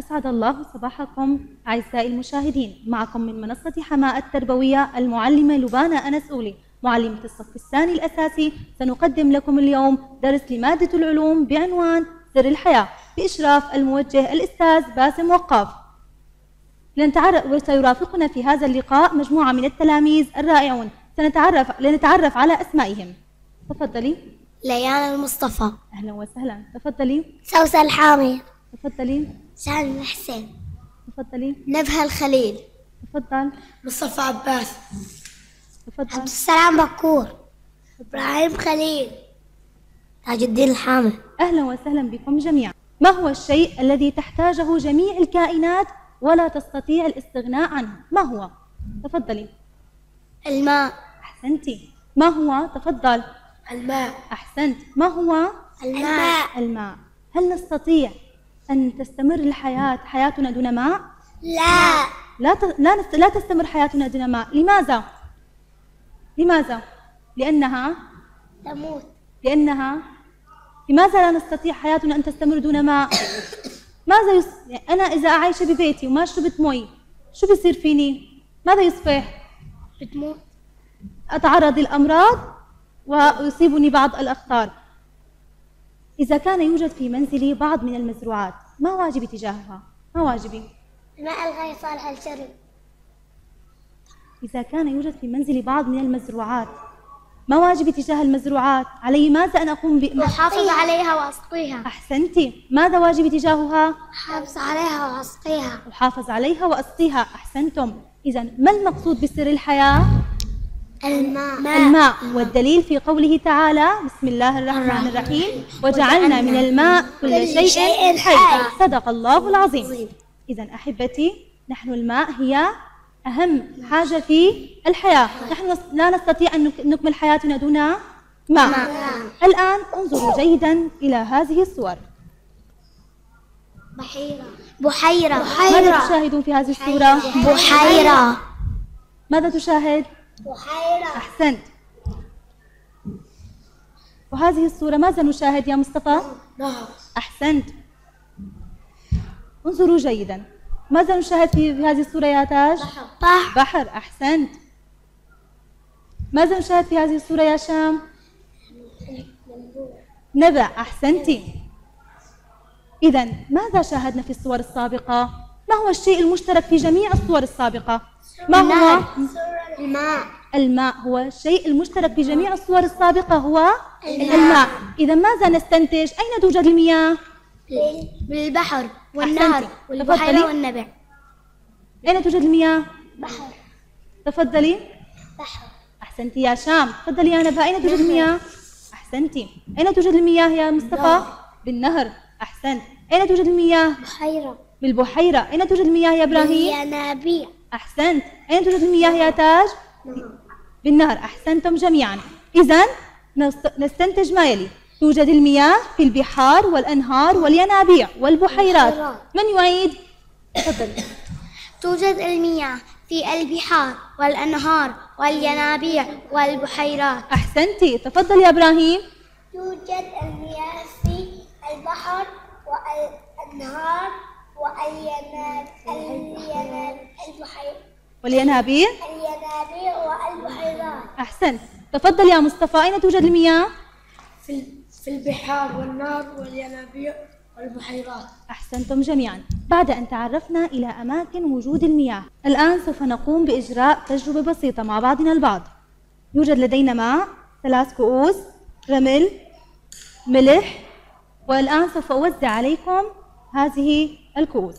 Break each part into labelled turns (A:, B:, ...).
A: أسعد الله صباحكم أعزائي المشاهدين. معكم من منصة حماة التربوية المعلمة لبانة أنس أولي. معلمة الصف الثاني الأساسي سنقدم لكم اليوم درس لمادة العلوم بعنوان سر الحياة بإشراف الموجه الأستاذ باسم وقاف. وسيرافقنا في هذا اللقاء مجموعة من التلاميذ الرائعون. سنتعرف لنتعرف على أسمائهم. تفضلي.
B: ليان المصطفى.
A: أهلا وسهلا. تفضلي.
B: سوسة الحامي
A: تفضلي.
B: سالم الحسين
A: تفضلي.
B: نبهة الخليل.
A: تفضل.
B: مصطفى عباس.
A: تفضل.
B: عبد السلام بكور. إبراهيم خليل. تاج الدين الحامي
A: أهلا وسهلا بكم جميعا. ما هو الشيء الذي تحتاجه جميع الكائنات ولا تستطيع الاستغناء عنه؟ ما هو؟ تفضلي.
B: الماء.
A: أحسنتي ما هو؟ تفضل.
B: الماء.
A: أحسنت. ما هو؟
B: الماء.
A: الماء. هل نستطيع أن تستمر الحياة حياتنا دون ماء؟
B: لا.
A: لا. لا. لا تستمر حياتنا دون ماء. لماذا؟ لماذا؟ لأنها؟
B: تموت.
A: لأنها؟ لماذا لا نستطيع حياتنا أن تستمر دون ماء؟ ماذا يص... أنا إذا أعيش ببيتي وما شربت مي شو بيصير فيني؟ ماذا يصبح
B: بتموت.
A: أتعرض للأمراض ويصيبني بعض الأخطار. إذا كان يوجد في منزلي بعض من المزروعات ما واجبي تجاهها؟ ما واجبي؟
B: الماء الغير صالح للشرب
A: إذا كان يوجد في منزلي بعض من المزروعات ما واجبي تجاه المزروعات؟ علي ماذا أن أقوم ب...
B: أحافظ عليها وأسقيها
A: أحسنتي ماذا واجبي تجاهها؟
B: أحافظ عليها وأسقيها
A: أحافظ عليها وأسقيها أحسنتم إذا ما المقصود بسر الحياة؟
B: الماء.
A: الماء. والدليل في قوله تعالى بسم الله الرحمن الرحيم وجعلنا من الماء كل شيء حي. صدق الله العظيم. إذا أحبتي نحن الماء هي أهم حاجة في الحياة. نحن لا نستطيع أن نكمل حياتنا دون ماء. الآن انظروا جيدا إلى هذه الصور.
B: بحيرة. بحيرة.
A: ماذا تشاهدون في هذه الصورة؟
B: بحيرة.
A: ماذا تشاهد؟
B: بحيرة
A: أحسنت وهذه الصورة ماذا نشاهد يا مصطفى؟
B: نهر
A: أحسنت انظروا جيدا ماذا نشاهد في هذه الصورة يا تاج؟
B: بحر
A: بحر أحسنت ماذا نشاهد في هذه الصورة يا شام؟ نبع أحسنتي إذا ماذا شاهدنا في الصور السابقة؟ ما هو الشيء المشترك في جميع الصور السابقة؟ ما هو؟
B: الماء
A: الماء هو الشيء المشترك في جميع الصور السابقة هو
B: الماء.
A: الماء إذا ماذا نستنتج؟ أين توجد المياه؟
B: بالبحر والنهر. والبحيرة. والنبع
A: أين توجد المياه؟
B: بحر
A: تفضلي
B: بحر
A: أحسنتي يا شام تفضلي يا نبهة أين توجد المياه؟ أحسنتي أين توجد المياه يا مصطفى؟ بالنهر أحسنت أين توجد المياه؟
B: بحيرة
A: بالبحيرة أين توجد المياه يا إبراهيم؟
B: ينابيع
A: أحسنت. أين توجد المياه يا تاج؟ بالنهر. أحسنتم جميعا. إذا نست- نستنتج ما يلي. توجد المياه في البحار والأنهار والينابيع والبحيرات.
B: بحيرات.
A: من يعيد؟ تفضلي
B: توجد المياه في البحار والأنهار والينابيع والبحيرات.
A: أحسنتي تفضل يا إبراهيم.
B: توجد المياه في البحر والأنهار والينابيع
A: والينابيع؟
B: الينابيع والبحيرات.
A: أحسنت تفضل يا مصطفى. أين توجد المياه؟
B: في في البحار والنار والينابيع والبحيرات.
A: أحسنتم جميعا. بعد أن تعرفنا إلى أماكن وجود المياه الآن سوف نقوم بإجراء تجربة بسيطة مع بعضنا البعض. يوجد لدينا ماء ثلاث كؤوس رمل ملح والآن سوف أوزع عليكم هذه الكؤوس.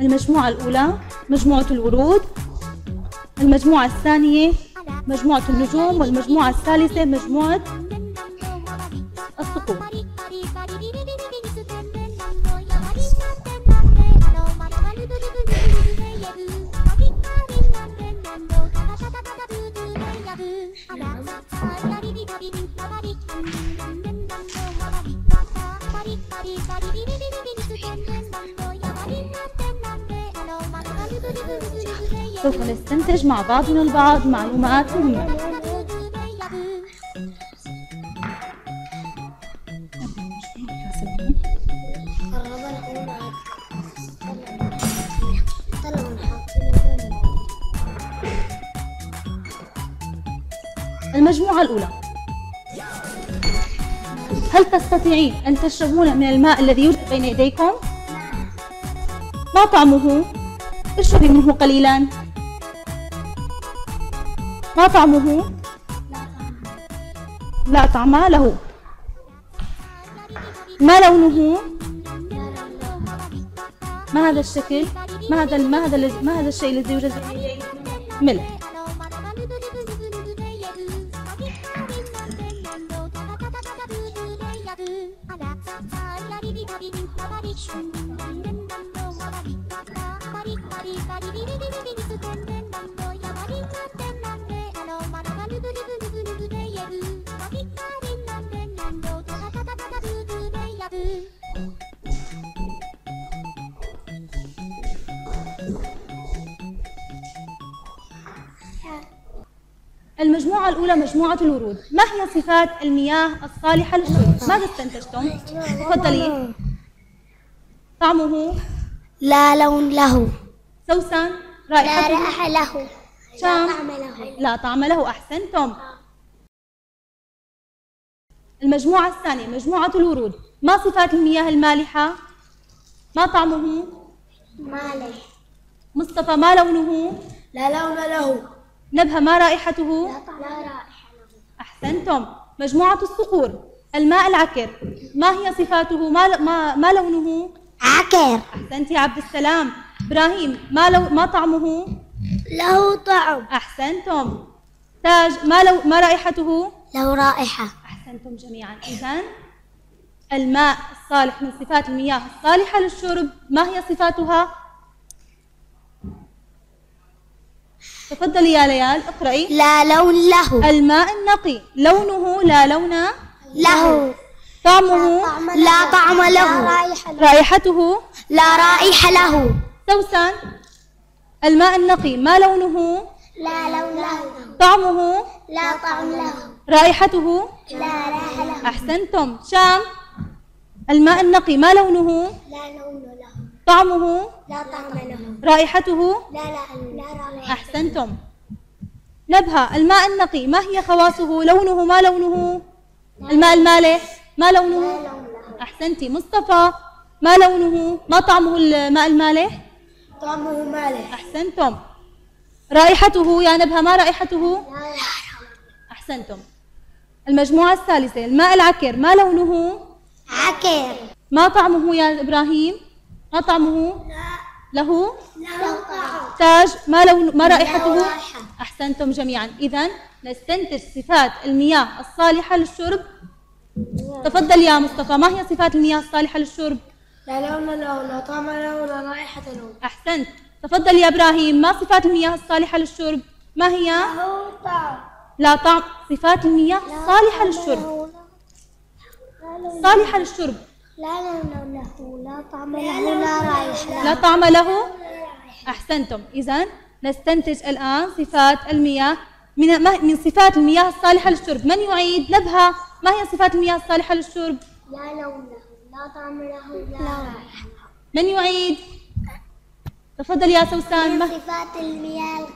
A: المجموعة الأولى مجموعة الورود المجموعة الثانية مجموعة النجوم والمجموعة الثالثة مجموعة سوف نستنتج مع بعضنا البعض معلومات مهمة المجموعة الأولى هل تستطيعين أن تشربون من الماء الذي يوجد بين يديكم؟ ما طعمه؟ اشربي منه قليلا ما طعمه؟ لا طعم له ما لونه؟ ما هذا الشكل؟ ما هذا ما هذا ما هذا الشيء الذي يوجد بين يديك؟ ملح المجموعة الأولى مجموعة الورود. ما هي صفات المياه الصالحة للشرب؟ ماذا استنتجتم؟ تفضلي. طعمه؟
B: لا لون له.
A: سوسن
B: لا
A: رائحته
B: رائحة له.
A: شام؟
B: طعم له.
A: لا طعم له. أحسنتم. المجموعة الثانية مجموعة الورود. ما صفات المياه المالحة؟ ما طعمه؟
B: ما له
A: مصطفى ما لونه؟
B: لا لون له
A: نبهة ما رائحته؟
B: لا رائحة
A: أحسنتم مجموعة الصقور الماء العكر ما هي صفاته؟ ما, ما, ما لونه؟
B: عكر
A: أحسنت يا عبد السلام إبراهيم ما, لو ما طعمه؟
B: له طعم
A: أحسنتم تاج ما, لو ما رائحته؟
B: له رائحة
A: أحسنتم جميعا إذن الماء الصالح من صفات المياه الصالحة للشرب ما هي صفاتها؟ تفضلي يا ليال اقرأي.
B: لا لون له.
A: الماء النقي لونه لا لون
B: له.
A: طعمه
B: لا طعم له.
A: رائحته؟
B: لا رائحة له.
A: سوسن الماء النقي ما لونه؟
B: لا لون له.
A: طعمه؟
B: لا طعم له.
A: رائحته؟
B: لا رائحة له.
A: أحسنتم. شام؟ الماء النقي ما لونه؟
B: لا لون له.
A: طعمه؟
B: لا طعم له.
A: رائحته؟
B: لا لا لا رائحة.
A: أحسنتم. نبهة الماء النقي ما هي خواصه؟ لونه ما لونه؟ الماء المالح ما لونه؟ أحسنتي. مصطفى ما لونه؟ ما طعمه الماء المالح؟
B: طعمه مالح.
A: أحسنتم. رائحته؟ يا نبهة ما رائحته؟
B: لا.
A: أحسنتم. المجموعة الثالثة الماء العكر ما لونه؟
B: عكر
A: ما طعمه يا إبراهيم؟ ما طعمه؟ له؟
B: له طعم.
A: تاج ما لون ما رائحته؟
B: رائحة.
A: أحسنتم جميعا. إذا نستنتج صفات المياه الصالحة للشرب. تفضل يا مصطفى ما هي صفات المياه الصالحة للشرب؟
B: لا لون له لا طعم له ولا رائحة له.
A: أحسنت. تفضل يا إبراهيم ما صفات المياه الصالحة للشرب؟ ما هي؟
B: له طعم.
A: لا طعم. صفات المياه الصالحة للشرب. صالحة للشرب.
B: لا لون له لا طعم له لا رائحة.
A: لا طعم له. أحسنتم. إذا نستنتج الآن صفات المياه. من من صفات المياه الصالحة للشرب. من يعيد نبهة؟ ما هي صفات المياه الصالحة للشرب؟
B: لا لون له لا طعم له لا رائحة.
A: من يعيد؟ تفضل يا سوسان. ما
B: صفات المياه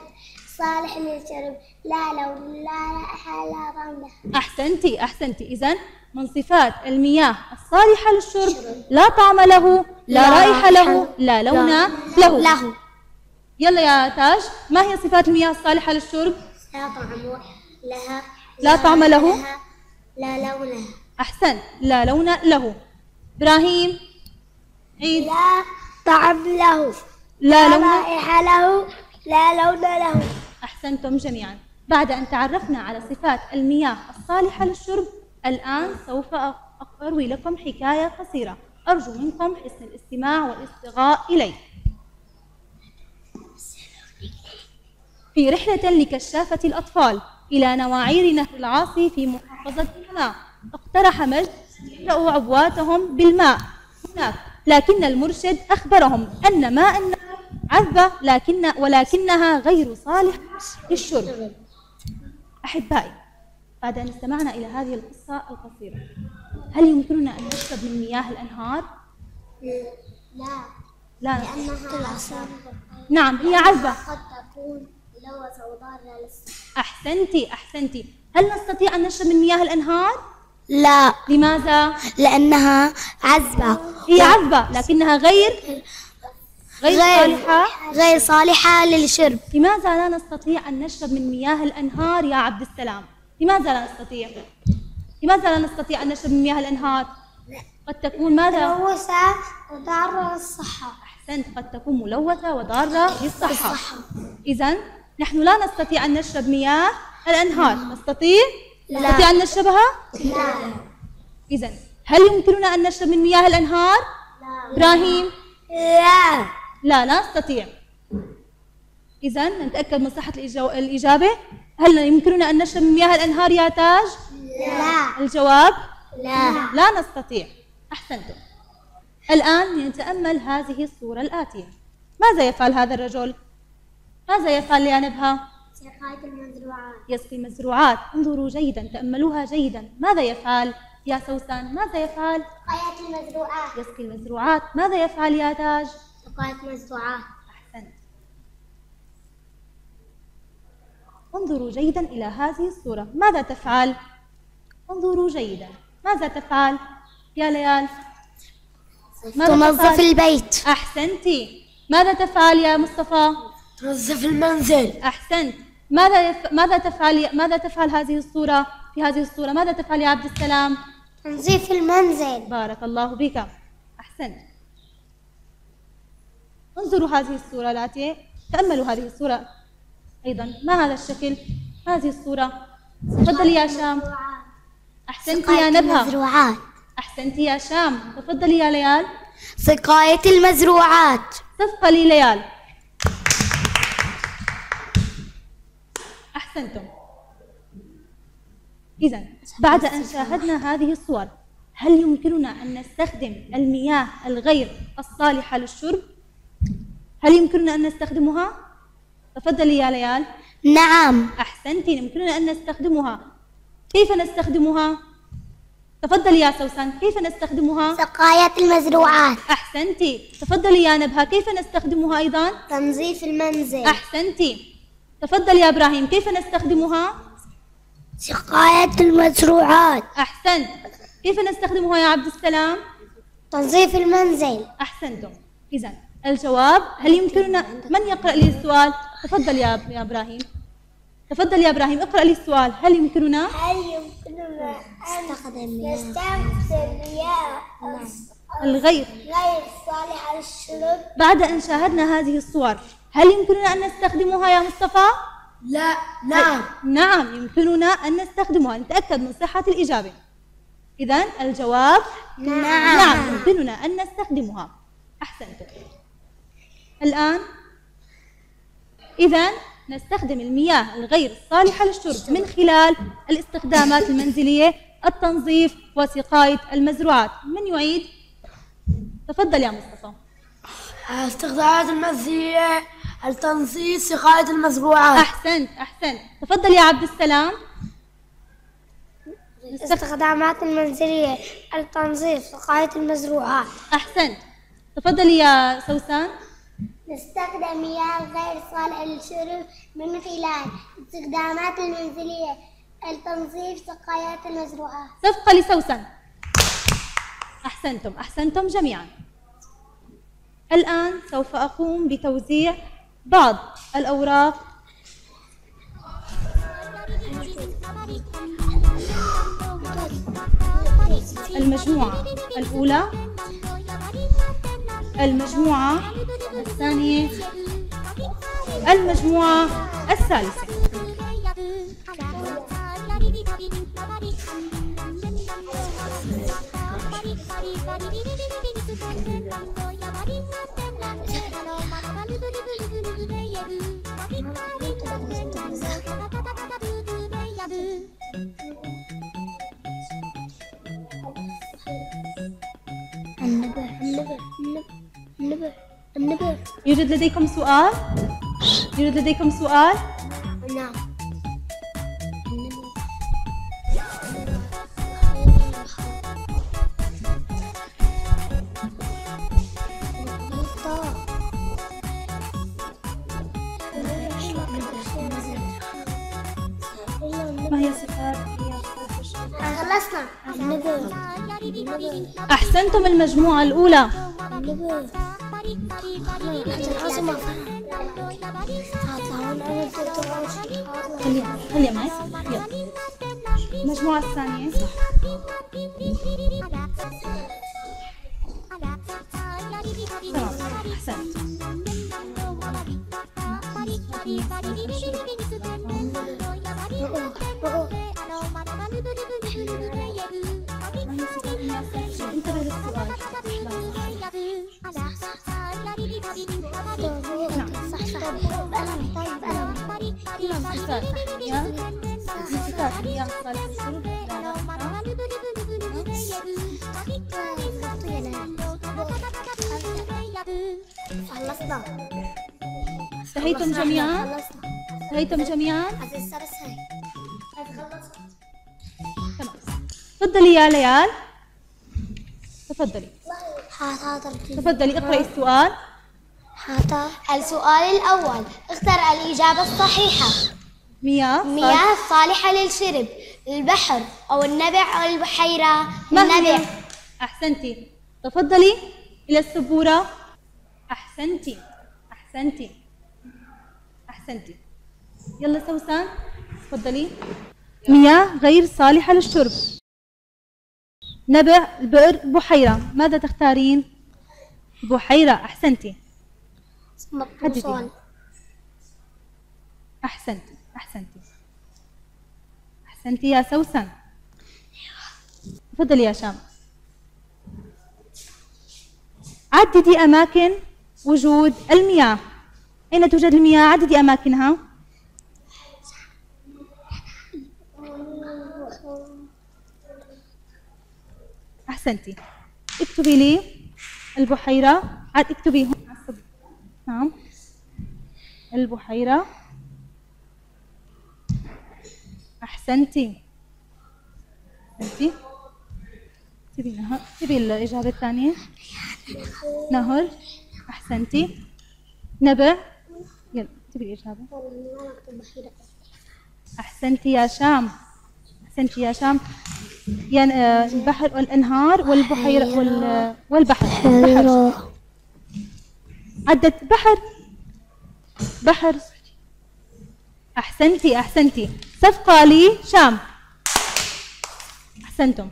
B: صالح للشرب. لا لون لا رائحة لا طعم له.
A: أحسنتي أحسنتي. إذا من صفات المياه الصالحة للشرب لا طعم له لا
B: لا
A: رائحة له. لا لون له.
B: له.
A: يلا يا تاج ما هي صفات المياه الصالحة للشرب؟
B: لا طعم لها
A: لا طعم له؟
B: لا لون لها.
A: أحسن لا لون له. إبراهيم عيد.
B: لا طعم له.
A: لا لون
B: رائحة له لا لون له.
A: أحسنتم جميعا. بعد أن تعرفنا على صفات المياه الصالحة للشرب الآن سوف أروي لكم حكاية قصيرة. أرجو منكم حسن الاستماع والإصغاء إلي في رحلة لكشافة الأطفال إلى نواعير نهر العاصي في محافظة هنا اقترح مجد يملأ عبواتهم بالماء هناك لكن المرشد أخبرهم أن ماء النهر عذبة لكن ولكنها غير صالحة للشرب. أحبائي بعد أن استمعنا إلى هذه القصة القصيرة. هل يمكننا أن نشرب من مياه الأنهار؟
B: لا.
A: لا.
B: لأنها
A: نعم هي عذبة.
B: قد تكون ملوثة وضارة للصحة
A: أحسنتي أحسنتي. هل نستطيع أن نشرب من مياه الأنهار؟
B: لا.
A: لماذا؟
B: لأنها عذبة.
A: هي عذبة لكنها غير غير صالحة؟
B: غير صالحة للشرب.
A: لماذا لا نستطيع أن نشرب من مياه الأنهار يا عبد السلام؟ لماذا لا نستطيع؟ لماذا لا نستطيع أن نشرب من مياه الأنهار؟ قد تكون ماذا؟
B: ملوثة وضارة للصحة
A: أحسنت قد تكون ملوثة وضارة للصحة إذا نحن لا نستطيع أن نشرب مياه الأنهار نستطيع؟
B: لا.
A: نستطيع أن نشربها؟
B: لا
A: إذا هل يمكننا أن نشرب من مياه الأنهار؟ إبراهيم
B: لا
A: لا لا نستطيع إذا نتأكد من صحة الإجابة هل يمكننا أن نشرب من مياه الأنهار يا تاج؟
B: لا.
A: الجواب؟
B: لا.
A: لا نستطيع. أحسنتم. الآن نتأمل هذه الصورة الآتية. ماذا يفعل هذا الرجل؟ ماذا يفعل يا نبهة؟
B: سقاية المزروعات.
A: يسقي المزروعات انظروا جيدا تأملوها جيدا. ماذا يفعل؟ يا سوسن ماذا يفعل؟
B: سقاية المزروعات.
A: يسقي المزروعات. ماذا يفعل يا تاج؟
B: سقاية المزروعات.
A: انظروا جيدا إلى هذه الصورة. ماذا تفعل؟ انظروا جيدا. ماذا تفعل؟ يا ليال ماذا
B: تنظف؟ البيت.
A: أحسنتي ماذا تفعل يا مصطفى؟
B: تنظف المنزل.
A: أحسنت. ماذا يف... ماذا تفعل ماذا تفعل هذه الصورة؟ في هذه الصورة ماذا تفعل يا عبد السلام؟
B: تنظيف المنزل.
A: بارك الله بك أحسنت. انظروا هذه الصورة الآتية تأملوا هذه الصورة. أيضا. ما هذا الشكل؟ هذه الصورة. تفضلي يا شام. أحسنتي يا نبهة.
B: المزروعات.
A: أحسنتي يا شام. تفضلي يا ليال.
B: سقاية المزروعات.
A: صفقة لي ليال. أحسنتم. إذا بعد أن شاهدنا هذه الصور هل يمكننا أن نستخدم المياه الغير الصالحة للشرب؟ هل يمكننا أن نستخدمها؟ تفضلي يا ليال
B: نعم
A: أحسنتي يمكننا أن نستخدمها كيف نستخدمها؟ تفضلي يا سوسن كيف نستخدمها؟
B: سقاية المزروعات
A: أحسنتي تفضلي يا نبهة كيف نستخدمها أيضا؟
B: تنظيف المنزل
A: أحسنتي تفضل يا إبراهيم كيف نستخدمها؟
B: سقاية المزروعات
A: أحسنت كيف نستخدمها يا عبد السلام؟
B: تنظيف المنزل
A: أحسنتم إذا الجواب هل يمكننا من يقرأ لي السؤال؟ تفضل يا يا إبراهيم. تفضل يا إبراهيم اقرأ لي السؤال. هل يمكننا؟
B: هل يمكننا أن نستخدم مياه
A: الغير.
B: غير صالحة للشرب؟
A: بعد أن شاهدنا هذه الصور هل يمكننا أن نستخدمها يا مصطفى؟
B: لا نعم.
A: نعم يمكننا أن نستخدمها. نتأكد من صحة الإجابة. إذا الجواب
B: نعم.
A: نعم يمكننا أن نستخدمها. أحسنتم. الآن إذا نستخدم المياه الغير الصالحة للشرب من خلال الاستخدامات المنزلية التنظيف وسقاية المزروعات. من يعيد؟ تفضل يا مصطفى.
C: استخدامات المنزلية التنظيف سقاية المزروعات.
A: أحسنت أحسنت تفضل يا عبد السلام.
B: الاستخدامات المنزلية التنظيف سقاية المزروعات.
A: أحسنت تفضلي يا سوسن
B: نستخدم مياه غير صالحة للشرب من خلال الاستخدامات المنزلية التنظيف سقايات المزروعات
A: صفقة لسوسن أحسنتم أحسنتم جميعا. الآن سوف أقوم بتوزيع بعض الأوراق. المجموعة الأولى المجموعة الثانية المجموعة الثالثة.
B: النبع النبع
A: يوجد لديكم سؤال؟ يوجد لديكم سؤال؟
B: نعم.
A: ما هي صفات
B: خلصنا.
A: أحسنتم المجموعة الأولى. خليها خليها معي يلا المجموعة الثانية تمام أحسنت انتبه للسؤال
B: صح صح
A: يا
B: خلصنا
A: انتهيتم جميعا؟ انتهيتم جميعا؟ تفضلي يا ليال. تفضلي.
B: هات
A: تفضلي اقرأي السؤال.
B: هات
D: السؤال الأول. اختر الإجابة الصحيحة.
A: مياه
D: مياه صالحة للشرب البحر أو النبع أو البحيرة. النبع؟
A: أحسنتي تفضلي. إلى السبورة. أحسنتي أحسنتي أحسنتي يلا سوسن تفضلي. مياه غير صالحة للشرب. نبع البئر بحيرة. ماذا تختارين؟ بحيرة. أحسنتي.
B: مطموسون
A: أحسنتي. أحسنتي. أحسنتي يا سوسن. تفضلي يا شام. عددي أماكن وجود المياه. أين توجد المياه؟ عددي أماكنها. أحسنتي. اكتبي لي البحيرة. عاد اكتبي هون. نعم. البحيرة. أحسنتي. أحسنتي. اكتبي نهر اكتبي الإجابة الثانية. نهر. أحسنتي. نبع يلا اكتبي الإجابة. أحسنتي يا شام. أحسنتي يا شام. يعني آه، البحر والأنهار والبحيرة وال والبحر بحر. عدت بحر. بحر. أحسنتي أحسنتي. صفقة لي شام. أحسنتم.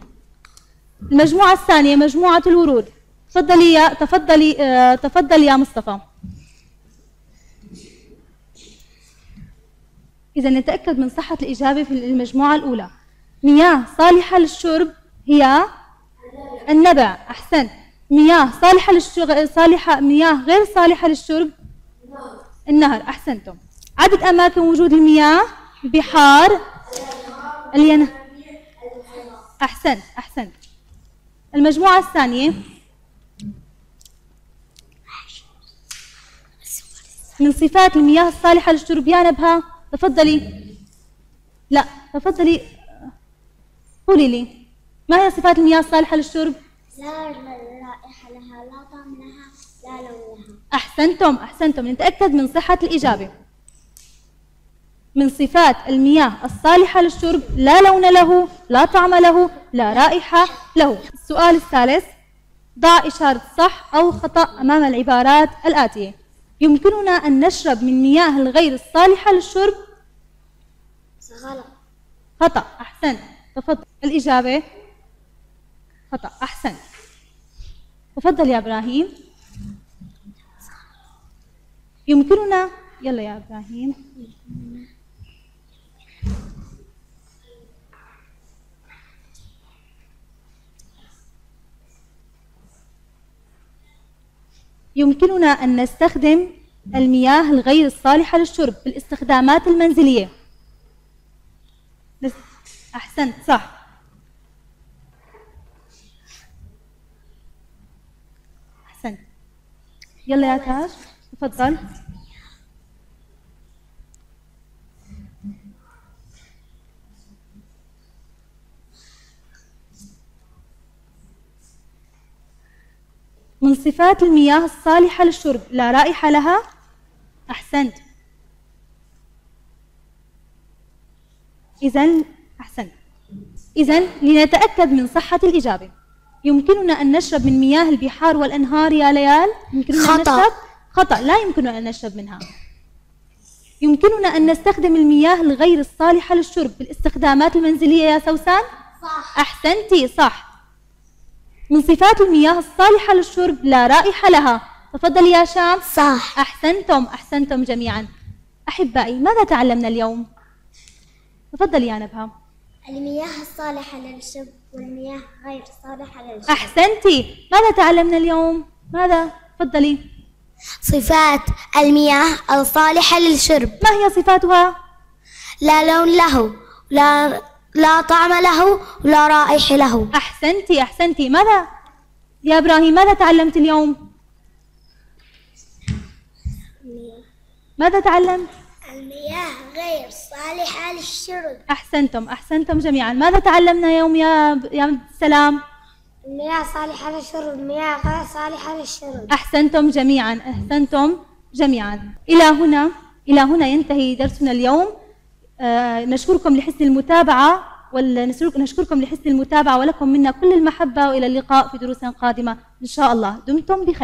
A: المجموعة الثانية مجموعة الورود. تفضلي يا تفضلي آه، تفضل يا مصطفى. إذا نتأكد من صحة الإجابة في المجموعة الأولى. مياه صالحة للشرب هي النبع. أحسن. مياه صالحة للشرب صالحة مياه غير صالحة للشرب النهر. أحسنتم. عدد أماكن وجود المياه بحار الين أحسنت أحسنت المجموعة الثانية. من صفات المياه الصالحة للشرب. يا نبهة تفضلي. لا تفضلي. قولي لي ما هي صفات المياه الصالحة للشرب؟
D: لا رائحة لها لا طعم لها لا لون لها.
A: أحسنتم أحسنتم. نتأكد من صحة الإجابة. من صفات المياه الصالحة للشرب لا لون له لا طعم له لا رائحة له. السؤال الثالث ضع إشارة صح أو خطأ أمام العبارات الآتية. يمكننا أن نشرب من مياه الغير الصالحة للشرب؟
B: غلط.
A: خطأ. أحسنت. تفضل. الإجابة؟ خطأ. أحسنت تفضل يا إبراهيم. يمكننا؟ يلا يا إبراهيم. يمكننا أن نستخدم المياه الغير الصالحة للشرب في الاستخدامات المنزلية أحسنت صح. أحسنت يلا يا تاج تفضل. من صفات المياه الصالحة للشرب لا رائحة لها؟ أحسنت. إذا أحسنت إذا لنتأكد من صحة الإجابة. يمكننا أن نشرب من مياه البحار والأنهار يا ليال؟ يمكننا أن
D: خطأ.
A: نشرب؟ خطأ. لا يمكننا أن نشرب منها. يمكننا أن نستخدم المياه الغير الصالحة للشرب في الاستخدامات المنزلية يا سوسن صح. أحسنتي. صح. من صفات المياه الصالحة للشرب لا رائحة لها. تفضل يا شام.
D: صح.
A: أحسنتم. أحسنتم جميعا. أحبائي ماذا تعلمنا اليوم؟ تفضل يا نبهة.
B: المياه الصالحة للشرب والمياه غير الصالحة للشرب
A: أحسنتي ماذا تعلمنا اليوم؟ ماذا؟ تفضلي
D: صفات المياه الصالحة للشرب
A: ما هي صفاتها؟
D: لا لون له لا لا طعم له ولا رائحة له
A: أحسنتي أحسنتي ماذا؟ يا إبراهيم ماذا تعلمت اليوم؟ ماذا تعلمت؟
B: المياه غير صالحة للشرب.
A: أحسنتم أحسنتم جميعا. ماذا تعلمنا اليوم يا يا عبد السلام؟
B: المياه صالحة للشرب المياه غير صالحة للشرب.
A: أحسنتم جميعا أحسنتم جميعا. إلى هنا إلى هنا ينتهي درسنا اليوم. آه نشكركم لحسن المتابعة ونشكركم لحسن المتابعة ولكم منا كل المحبة وإلى اللقاء في دروس قادمة. إن شاء الله. دمتم بخير.